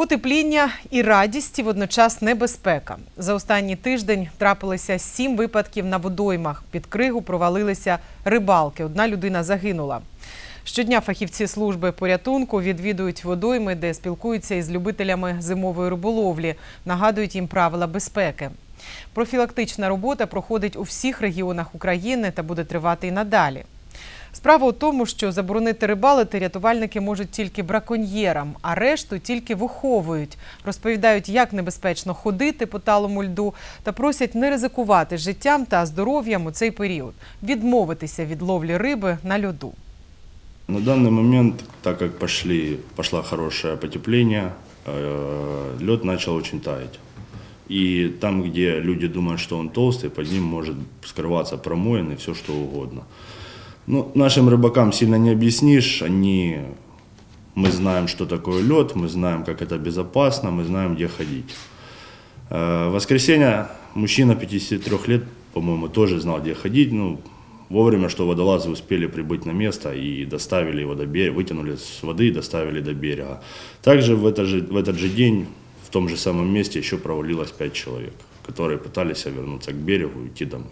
Потепління і радість, і водночас небезпека. За останній тиждень трапилося сім випадків на водоймах. Під кригу провалилися рибалки. Одна людина загинула. Щодня фахівці служби порятунку відвідують водойми, де спілкуються із любителями зимової риболовлі, нагадують їм правила безпеки. Профілактична робота проходить у всіх регіонах України та буде тривати і надалі. Справа у тому, що заборонити рибалити рятувальники можуть тільки браконьєрам, а решту тільки виховують. Розповідають, як небезпечно ходити по талому льду та просять не ризикувати життям та здоров'ям у цей період, відмовитися від ловлі риби на льоду. На данный момент, так как пошли, пошло хорошее потепление, э, лед начал очень таять. И там, где люди думают, что он толстый, под ним может скрываться промоин и все что угодно. Ну, нашим рыбакам сильно не объяснишь, они, мы знаем, что такое лед, мы знаем, как это безопасно, мы знаем, где ходить. Э, В воскресенье мужчина 53 лет, по-моему, тоже знал, где ходить. Ну, вовремя, что водолазы успели прибыть на место и доставили его до берега, вытянули с воды и доставили до берега. Также в, это же, в этот же день в том же самом месте еще провалилось 5 человек, которые пытались вернуться к берегу и идти домой.